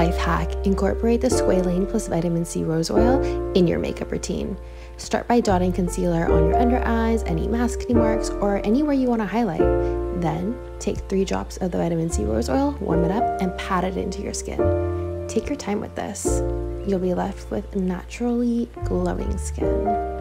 Life hack incorporate the squalane plus vitamin C rose oil in your makeup routine. Start by dotting concealer on your under eyes, any masking marks, or anywhere you want to highlight. Then take three drops of the vitamin C rose oil, warm it up, and pat it into your skin. Take your time with this. You'll be left with naturally glowing skin.